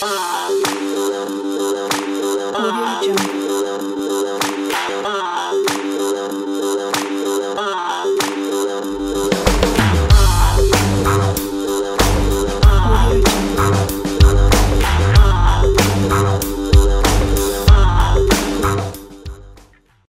Um.